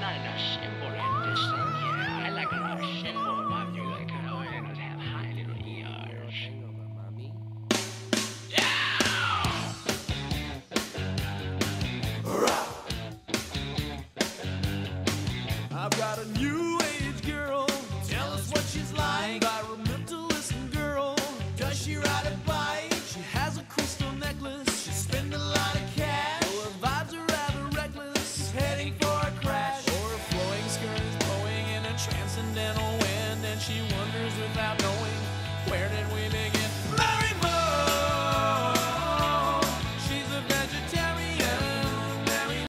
not a Russian boy understand. Yeah, like a Russian boy, but you like a boy and have high little ears. Yeah! I've got a new accidental when